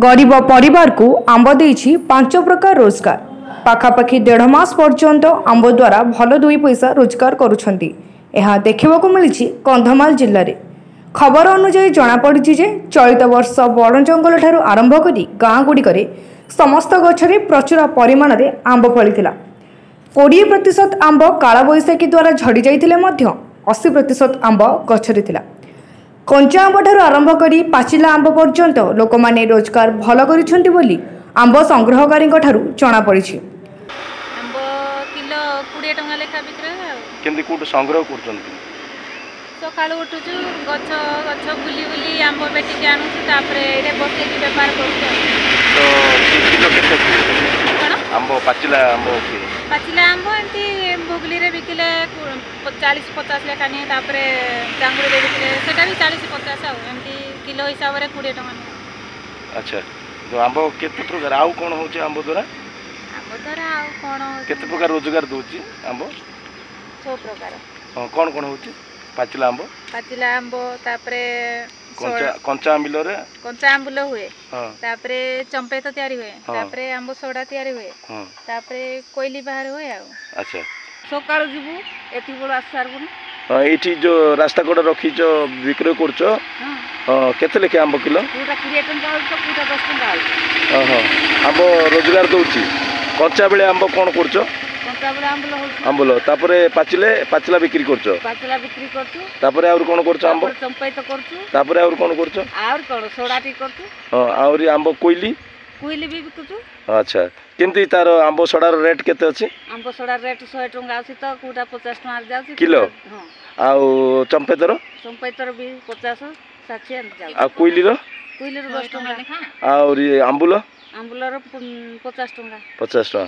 ଗରିବ ପରିବାରକୁ ଆମ୍ବ ଦେଇଛି ପାଞ୍ଚ ପ୍ରକାର ରୋଜଗାର ପାଖାପାଖି ଦେଢ଼ ମାସ ପର୍ଯ୍ୟନ୍ତ ଆମ୍ବ ଦ୍ୱାରା ଭଲ ଦୁଇ ପଇସା ରୋଜଗାର କରୁଛନ୍ତି ଏହା ଦେଖିବାକୁ ମିଳିଛି କନ୍ଧମାଳ ଜିଲ୍ଲାରେ ଖବର ଅନୁଯାୟୀ ଜଣାପଡ଼ିଛି ଯେ ଚଳିତ ବର୍ଷ ବଣ ଜଙ୍ଗଲଠାରୁ ଆରମ୍ଭ କରି ଗାଁ ଗୁଡ଼ିକରେ ସମସ୍ତ ଗଛରେ ପ୍ରଚୁର ପରିମାଣରେ ଆମ୍ବ ଫଳିଥିଲା କୋଡ଼ିଏ ପ୍ରତିଶତ ଆମ୍ବ କାଳବୈଶାଖୀ ଦ୍ୱାରା ଝଡ଼ିଯାଇଥିଲେ ମଧ୍ୟ ଅଶୀ ପ୍ରତିଶତ ଆମ୍ବ ଗଛରେ ଥିଲା କଞ୍ଚା ଆମ୍ବଠାରୁ ଆରମ୍ଭ କରି ପାଚିଲା ଆମ୍ବ ପର୍ଯ୍ୟନ୍ତ ଲୋକମାନେ ରୋଜଗାର ଭଲ କରୁଛନ୍ତି ବୋଲି ଆମ୍ବ ସଂଗ୍ରହକାରୀଙ୍କ ଠାରୁ ଜଣାପଡ଼ିଛି ଆମ୍ବ କିଲୋ କୋଡ଼ିଏ ଟଙ୍କା ଲେଖା ବିକ୍ରି ହୁଏ ଆଉ କେମିତି କୋଉଠୁ ସଂଗ୍ରହ କରୁଛନ୍ତି ସକାଳୁ ଉଠୁଛୁ ଗଛ ଗଛ ବୁଲି ବୁଲି ଆମ୍ବ ପେଟିକି ଆଣୁଛୁ ତାପରେ ଏଇଠି ବସେଇକି ବେପାର କରୁଛୁ ଆଉ। তো এই কিলো কেটে ପାଚିଲା ଆମ୍ବ ପାଚିଲା ଆମ୍ବ ଏମିତି ଭୁଗୁଲିରେ ବିକିଲେ ଚାଳିଶ ପଚାଶ ଲେଖାନି ତାପରେ ଜାଙ୍ଗୁଳିରେ ବିକିଲେ ସେଟା ବି ଚାଳିଶ ପଚାଶ ଆଉ ଏମିତି କିଲୋ ହିସାବରେ କୋଡ଼ିଏ ଟଙ୍କା ଆଚ୍ଛା ଆମ୍ବ କେତେ ପ୍ରକାର ଆଉ କ'ଣ ହେଉଛି ଆମ୍ବ ଦ୍ୱାରା ଆମ୍ବ ଦ୍ୱାରା ଆଉ କ'ଣ କେତେ ପ୍ରକାର ରୋଜଗାର ଦେଉଛି ଆମ୍ବ ସବୁ ପ୍ରକାର ହଁ କ'ଣ କ'ଣ ହେଉଛି ପାଚିଲା ଆମ୍ବ ପାଚିଲା ଆମ୍ବ ତାପରେ କଞ୍ଚା ଆମ୍ବିଲରେ କଞ୍ଚା ଆମ୍ବୁଲ ହୁଏ ତାପରେ ଚମ୍ପେତ ତିଆରି ହୁଏ ତାପରେ ଆମ୍ବ ସୋଡ଼ା ତିଆରି ହୁଏ ତାପରେ କୋଇଲି ବାହାର ହୁଏ ଆଉ ଆଚ୍ଛା ସକାଳୁ ଯିବୁ ଏତିକି ବେଳୁ ଆସି ସାରିବୁନି ଏଇଠି ଯୋଉ ରାସ୍ତା କଡ଼ ରଖିଛ ବିକ୍ରୟ କରୁଛ କେତେ ଲେଖେ ଆମ୍ବ କିଲୋ କୋଉଟା ଟଙ୍କା ହଉଛି କୋଉଟା ଦଶ ଟଙ୍କା ହଉଛି ଆମ୍ବ ରୋଜଗାର ଦଉଛି କଞ୍ଚା ବେଳେ ଆମ୍ବ କ'ଣ କରୁଛ আম্বুল তারপরে পাচিলে পাচিলা বিক্রি করছো পাচিলা বিক্রি করছো তারপরে আউর কোন করছো আম্ব চম্পাই তো করছো তারপরে আউর কোন করছো আউর কোন সোডাটি করছো হ্যাঁ আউরি আম্ব কইলি কইলি বি বিকুছো আচ্ছা কিন্তু তার আম্ব সোডার রেট কেতে আছে আম্ব সোডার রেট 100 টাকা আছে তো কোটা 50 টাকা যাচ্ছে কিলো হ্যাঁ আউ চম্পাই তর চম্পাই তর বি 50 60 এম যাচ্ছে আর কইলির কইলির 10 টাকা লেখা আউরি আম্বুল আম্বুলর 50 টাকা 50 টাকা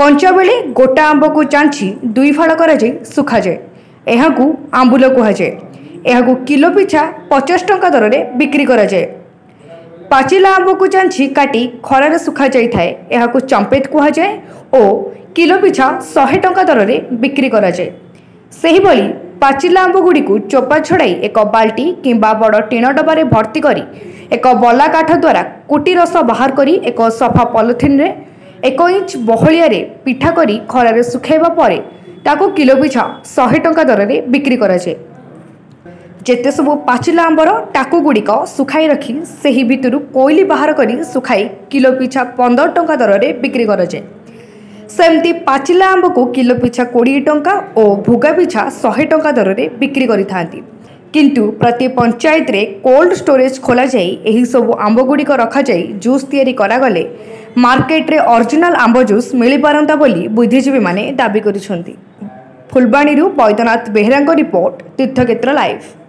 କଞ୍ଚା ବେଳେ ଗୋଟା ଆମ୍ବକୁ ଚାଞ୍ଚି ଦୁଇ ଫାଳ କରାଯାଇ ଶୁଖାଯାଏ ଏହାକୁ ଆମ୍ବୁଲ କୁହାଯାଏ ଏହାକୁ କିଲୋ ପିଛା ପଚାଶ ଟଙ୍କା ଦରରେ ବିକ୍ରି କରାଯାଏ ପାଚିଲା ଆମ୍ବକୁ ଚାଞ୍ଚି କାଟି ଖରାରେ ଶୁଖାଯାଇଥାଏ ଏହାକୁ ଚମ୍ପେତ କୁହାଯାଏ ଓ କିଲୋ ପିଛା ଶହେ ଟଙ୍କା ଦରରେ ବିକ୍ରି କରାଯାଏ ସେହିଭଳି ପାଚିଲା ଆମ୍ବଗୁଡ଼ିକୁ ଚୋପା ଛଡ଼ାଇ ଏକ ବାଲ୍ଟି କିମ୍ବା ବଡ଼ ଟିଣ ଡବାରେ ଭର୍ତ୍ତି କରି ଏକ ବଲା କାଠ ଦ୍ୱାରା କୁଟି ରସ ବାହାର କରି ଏକ ସଫା ପଲିଥିନରେ ଏକ ଇଞ୍ଚ ବହଳିଆରେ ପିଠା କରି ଖରାରେ ଶୁଖାଇବା ପରେ ତାକୁ କିଲୋ ପିଛା ଶହେ ଟଙ୍କା ଦରରେ ବିକ୍ରି କରାଯାଏ ଯେତେ ସବୁ ପାଚିଲା ଆମ୍ବର ଟାକୁଗୁଡ଼ିକ ଶୁଖାଇ ରଖି ସେହି ଭିତରୁ କୋଇଲି ବାହାର କରି ଶୁଖାଇ କିଲୋ ପିଛା ପନ୍ଦର ଟଙ୍କା ଦରରେ ବିକ୍ରି କରାଯାଏ ସେମିତି ପାଚିଲା ଆମ୍ବକୁ କିଲୋ ପିଛା କୋଡ଼ିଏ ଟଙ୍କା ଓ ଭୁଗା ପିଛା ଶହେ ଟଙ୍କା ଦରରେ ବିକ୍ରି କରିଥାନ୍ତି କିନ୍ତୁ ପ୍ରତି ପଞ୍ଚାୟତରେ କୋଲ୍ଡ ଷ୍ଟୋରେଜ୍ ଖୋଲାଯାଇ ଏହିସବୁ ଆମ୍ବଗୁଡ଼ିକ ରଖାଯାଇ ଜୁସ୍ ତିଆରି କରାଗଲେ ମାର୍କେଟରେ ଅରିଜିନାଲ ଆମ୍ବ ଜୁସ୍ ମିଳିପାରନ୍ତା ବୋଲି ବୁଦ୍ଧିଜୀବୀମାନେ ଦାବି କରିଛନ୍ତି ଫୁଲବାଣୀରୁ ବୈଦ୍ୟନାଥ ବେହେରାଙ୍କ ରିପୋର୍ଟ ତୀର୍ଥକ୍ଷେତ୍ର ଲାଇଭ୍